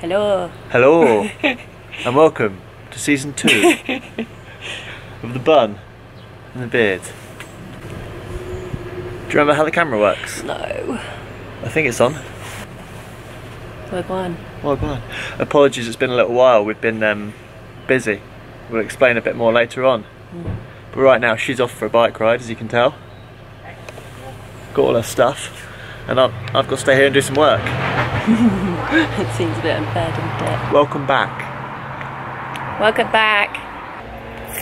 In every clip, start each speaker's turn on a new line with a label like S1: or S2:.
S1: Hello.
S2: Hello, and welcome to season two of the bun and the beard. Do you remember how the camera works?
S1: No.
S2: I think it's on.
S1: We're gone.
S2: Well, go on. Apologies, it's been a little while. We've been um, busy. We'll explain a bit more later on. But right now, she's off for a bike ride, as you can tell. Got all her stuff, and I've, I've got to stay here and do some work.
S1: it seems a bit unfair, doesn't it?
S2: Welcome back.
S1: Welcome back.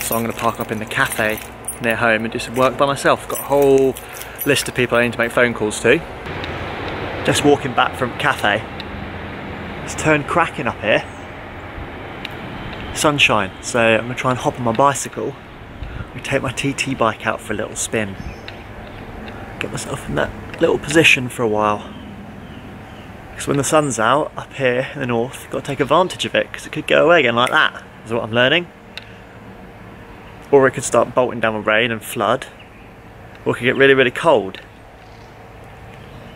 S2: So I'm going to park up in the cafe near home and do some work by myself. Got a whole list of people I need to make phone calls to. Just walking back from cafe. It's turned cracking up here. Sunshine. So I'm going to try and hop on my bicycle. and take my TT bike out for a little spin. Get myself in that little position for a while. Because when the sun's out up here in the north, you've got to take advantage of it because it could go away again like that. Is what I'm learning or it could start bolting down with rain and flood, or it could get really, really cold.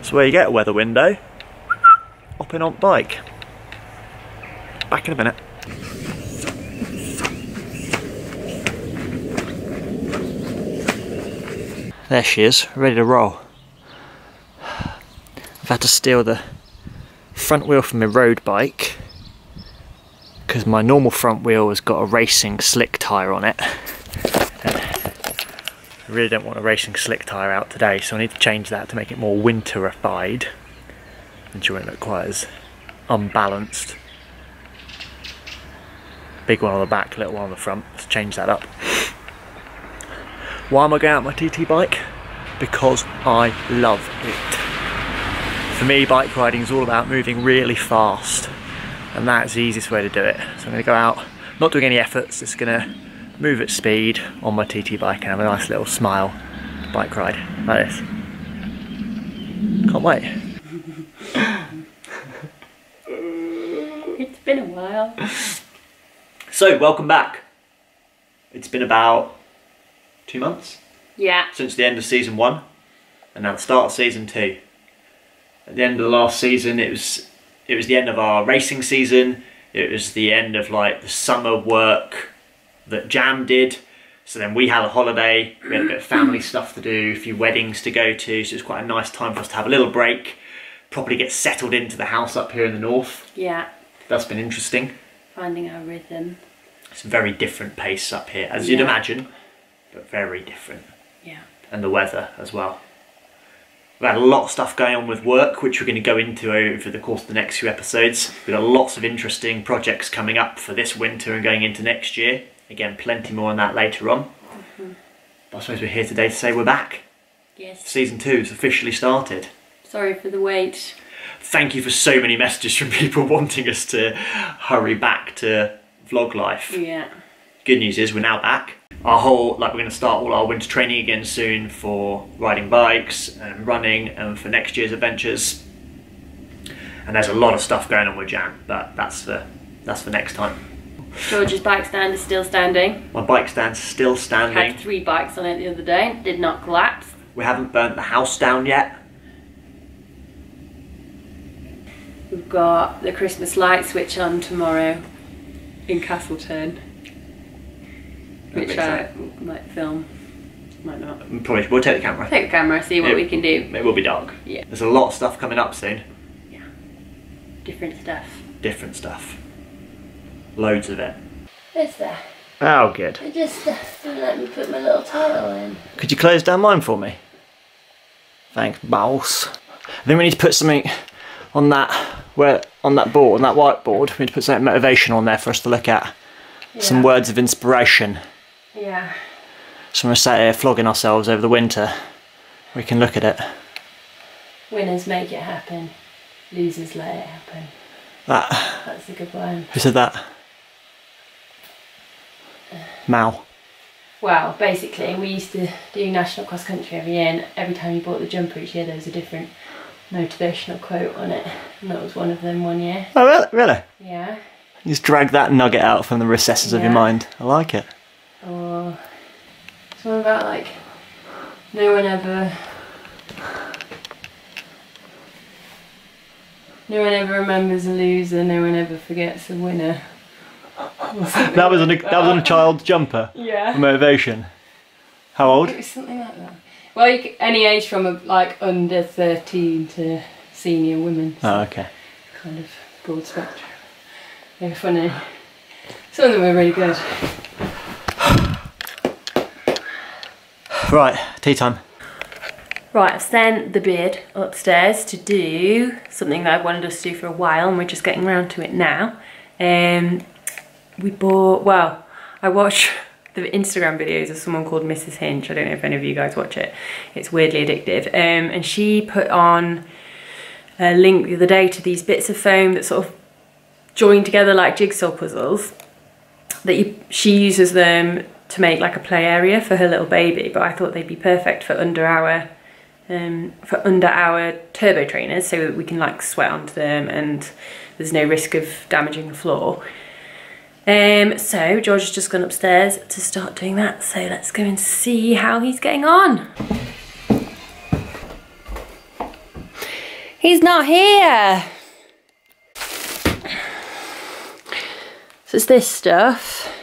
S2: So where you get a weather window, hopping on bike. Back in a minute. There she is, ready to roll. I've had to steal the front wheel from my road bike because my normal front wheel has got a racing slick tyre on it. I really don't want a racing slick tyre out today, so I need to change that to make it more winterified. And she won't look quite as unbalanced. Big one on the back, little one on the front. Let's change that up. Why am I going out my TT bike? Because I love it. For me, bike riding is all about moving really fast, and that's the easiest way to do it. So I'm going to go out, not doing any efforts, just going to move at speed on my TT bike and have a nice little smile bike ride like this. Can't wait.
S1: It's been a while.
S2: So, welcome back. It's been about two months
S1: Yeah.
S2: since the end of season one, and now the start of season two. At the end of the last season, it was it was the end of our racing season. It was the end of like the summer work that Jam did. So then we had a holiday. We had a bit of family stuff to do, a few weddings to go to. So it was quite a nice time for us to have a little break, properly get settled into the house up here in the north.
S1: Yeah.
S2: That's been interesting.
S1: Finding our rhythm.
S2: It's a very different pace up here, as you'd imagine, but very different.
S1: Yeah.
S2: and the weather as well. We've had a lot of stuff going on with work, which we're going to go into over the course of the next few episodes. We've got lots of interesting projects coming up for this winter and going into next year. Again, plenty more on that later on. But I suppose we're here today to say we're back.
S1: Yes.
S2: Season two has officially started.
S1: Sorry for the wait.
S2: Thank you for so many messages from people wanting us to hurry back to vlog life.
S1: Yeah.
S2: good news is we're now back. Our whole like we're going to start all our winter training again soon for riding bikes and running and for next year's adventures. And there's a lot of stuff going on with Jam but that's for that's for next time.
S1: George's bike stand is still standing.
S2: My bike stand's still standing.
S1: Had three bikes on it the other day. And did not collapse.
S2: We haven't burnt the house down yet.
S1: We've got the Christmas light switch on tomorrow in Castleton.
S2: That'd
S1: Which
S2: be
S1: I might film. Might not.
S2: Probably we'll take the camera.
S1: Take the camera, see what
S2: Yeah.
S1: we can do.
S2: It will be dark.
S1: Yeah.
S2: There's a lot of stuff coming up soon. Yeah.
S1: Different stuff.
S2: Different stuff. Loads of it.
S1: It's there.
S2: Oh, good.
S1: It just uh, let me put my little title in.
S2: Could you close down mine for me? Thanks, boss. I think we need to put something on that where on that board, on that whiteboard. We need to put something motivation on there for us to look at. Some words of inspiration.
S1: Yeah.
S2: So when we're sat here flogging ourselves over the winter, we can look at it.
S1: Winners make it happen. Losers let it happen.
S2: That
S1: That's a good one.
S2: who said that? Mal.
S1: Well, basically, we used to do national cross country every year, and every time you bought the jumper each year, there was a different motivational quote on it, and that was one of them one year.
S2: Oh really? Really?
S1: Yeah.
S2: You just drag that nugget out from the recesses of your mind. I like it.
S1: Or something about like no one ever No one ever remembers a loser. No one ever forgets a winner.
S2: That was on a, that was on a child's jumper.
S1: Yeah.
S2: Motivation. How old?
S1: It was something like that. Well, you any age from uh, like under 13 to senior women. So
S2: Oh, okay.
S1: kind of broad spectrum. They were funny. Some of them were really good.
S2: Right, tea time.
S1: Right, I've sent the beard upstairs to do something that I've wanted us to do for a while and we're just getting around to it now. Um, we bought, well, I watch the Instagram videos of someone called Mrs. Hinch. I don't know if any of you guys watch it. It's weirdly addictive. Um, and she put on a link the other day to these bits of foam that sort of join together like jigsaw puzzles that you, she uses them to make like a play area for her little baby but I thought they'd be perfect for under our um, for under our turbo trainers so that we can like sweat onto them and there's no risk of damaging the floor. Um, so George has just gone upstairs to start doing that so let's go and see how he's getting on. He's not here! So it's this stuff.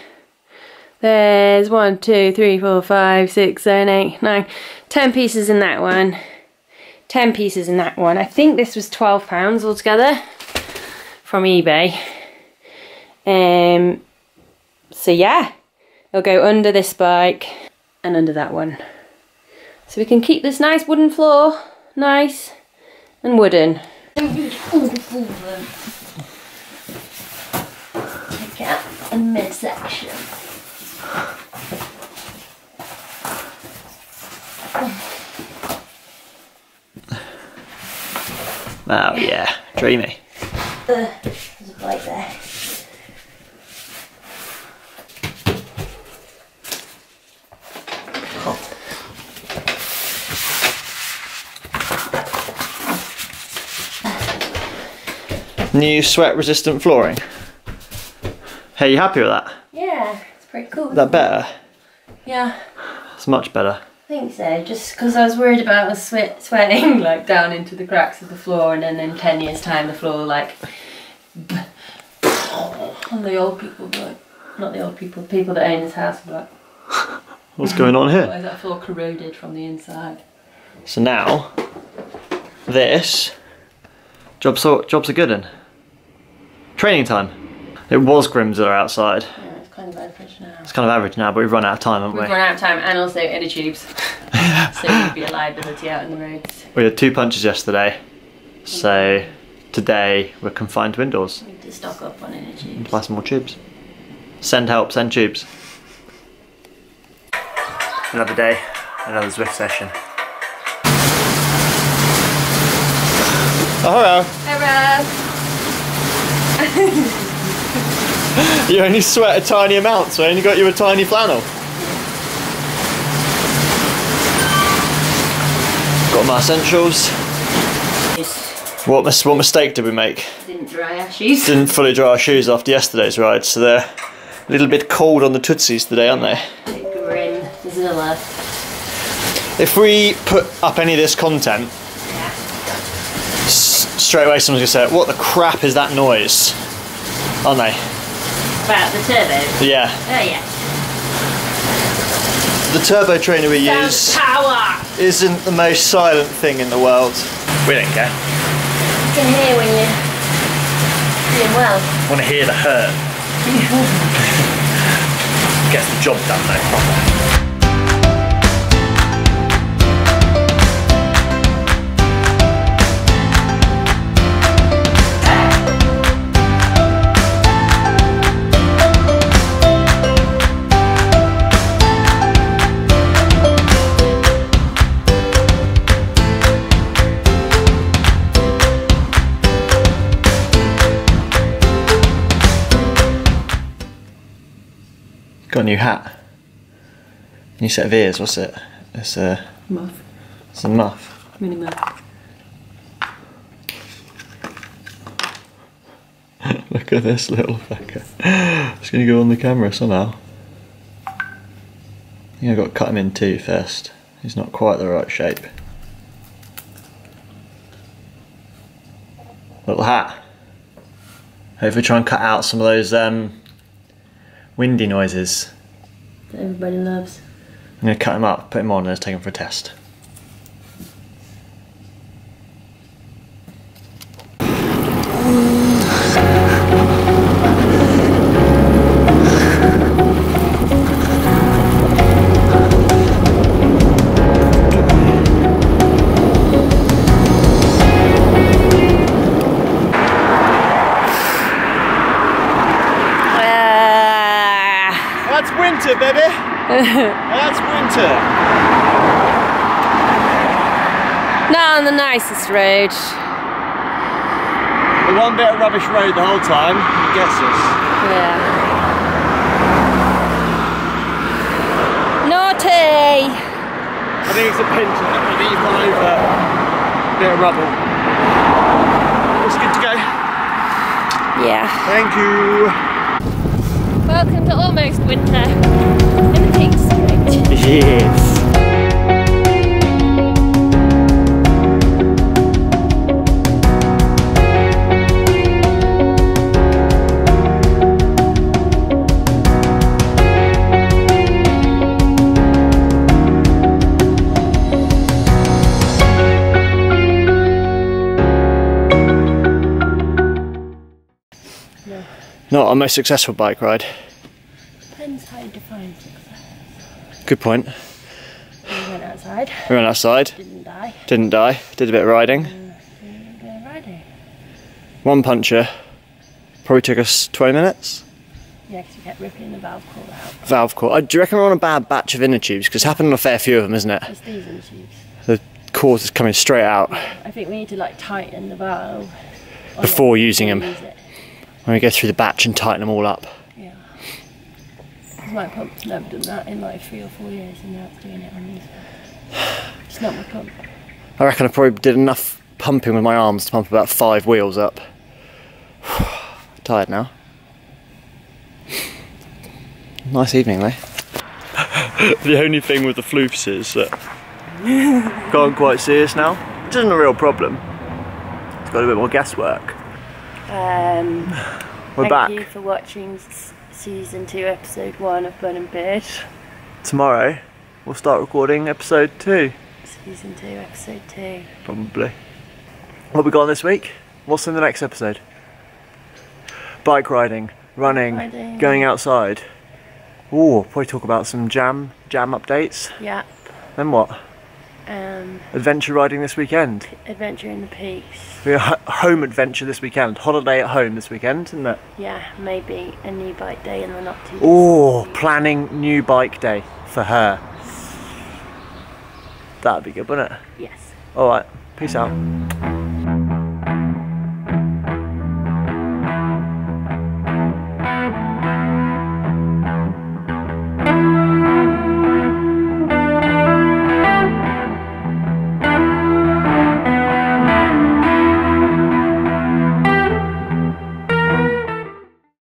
S1: There's one, two, three, four, five, six, seven, eight, nine, ten pieces in that one. Ten pieces in that one. I think this was twelve pounds altogether from eBay. Um. So yeah, it'll go under this bike and under that one. So we can keep this nice wooden floor, nice and wooden. Take out the midsection.
S2: Oh yeah, dreamy.
S1: Uh, there's a bite there.
S2: New sweat resistant flooring. Hey, you happy with that?
S1: Yeah, it's pretty cool.
S2: Is that better?
S1: Yeah,
S2: It's much better.
S1: I think so. Just because I was worried about the sweat sweating like down into the cracks of the floor, and then in ten years' time the floor like. And the old people, were like, not the old people, the people that own this house were like,
S2: What's going on here?
S1: why is that floor corroded from the inside?
S2: So now, this job's so, jobs are good in. Training time. It was Grimsler outside.
S1: Yeah, it's kind of average now.
S2: It's kind of average now, but we've run out of time, haven't
S1: We've
S2: we?
S1: run out of time and also inner tubes. so we'd be a liability out in the roads.
S2: We had two punches yesterday, so today we're confined to indoors.
S1: We need to stock up on inner tubes.
S2: Buy some more tubes. Send help, send tubes. Another day, another Zwift session. Oh, hello. You only sweat a tiny amount, so I only got you a tiny flannel. Got my essentials. What, mis- what mistake did we make?
S1: Didn't dry our shoes.
S2: Didn't fully dry our shoes after yesterday's ride, so they're a little bit cold on the tootsies today, aren't they?
S1: Grim Zilla.
S2: If we put up any of this content,
S1: Yeah.
S2: straight away someone's gonna say, "What the crap is that noise?" Aren't they?
S1: About the turbo.
S2: Yeah.
S1: Oh yeah.
S2: The turbo trainer we
S1: Sound
S2: use
S1: power.
S2: isn't the most silent thing in the world. We don't care.
S1: You can hear when you're doing well.
S2: Want to hear the hurt? Gets the job done though. Proper. Got a new hat. New set of ears. What's it? It's a
S1: Muff.
S2: it's a muff.
S1: Mini muff.
S2: Look at this little fucker. It's gonna go on the camera somehow. I think I got to cut him in two first. He's not quite the right shape. Little hat. Hopefully try and cut out some of those um, windy noises.
S1: That everybody loves.
S2: I'm going to cut them up, put them on and let's take them for a test. That's winter, baby! That's winter!
S1: Not on the nicest road.
S2: The one bit of rubbish road the whole time, you guess us.
S1: Yeah. Naughty!
S2: I think it's a pinch, I think you've gone over a bit of rubble. It's good to go.
S1: Yeah.
S2: Thank you.
S1: Welcome to almost winter in the.
S2: Yes. Not our most successful bike ride.
S1: Depends how you define success.
S2: Good point.
S1: We went outside,
S2: We went outside,
S1: didn't die,
S2: didn't die, did a bit of riding.
S1: didn't go riding.
S2: One puncher. Probably took us 20 minutes.
S1: Yeah, because you kept ripping the valve core out.
S2: Valve core. Uh, Do you reckon we're on a bad batch of inner tubes? Because it's happened on a fair few of them, isn't it?
S1: It's these in the tubes.
S2: The core is coming straight out
S1: I think we need to like tighten the valve
S2: Before using them.
S1: We use it.
S2: when we go through the batch and tighten them all up.
S1: Yeah. 'Cause my pump's never done that in like three or four years, and now it's doing it on these. It's not my pump.
S2: I reckon I probably did enough pumping with my arms to pump about five wheels up. Tired now. Nice evening, though. the only thing with the floofs is that can't quite see us now. Which isn't a real problem. It's got a bit more guesswork.
S1: Um,
S2: We're
S1: thank
S2: back
S1: you for watching season two, episode one of Bun and Beard.
S2: tomorrow. We'll start recording episode two,
S1: Season two, episode two.
S2: probably. What we got this week? What's in the next episode? Bike riding, running,
S1: Riding.
S2: going outside. Ooh, probably talk about some jam jam updates.
S1: Yeah.
S2: Then what?
S1: Um,
S2: Adventure riding this weekend.
S1: adventure in the peaks.
S2: We are home adventure this weekend. Holiday at home this weekend, isn't it?
S1: Yeah, maybe a new bike day in the not too.
S2: Oh, planning new bike day for her. That'd be good, wouldn't it?
S1: Yes.
S2: Alright, peace out.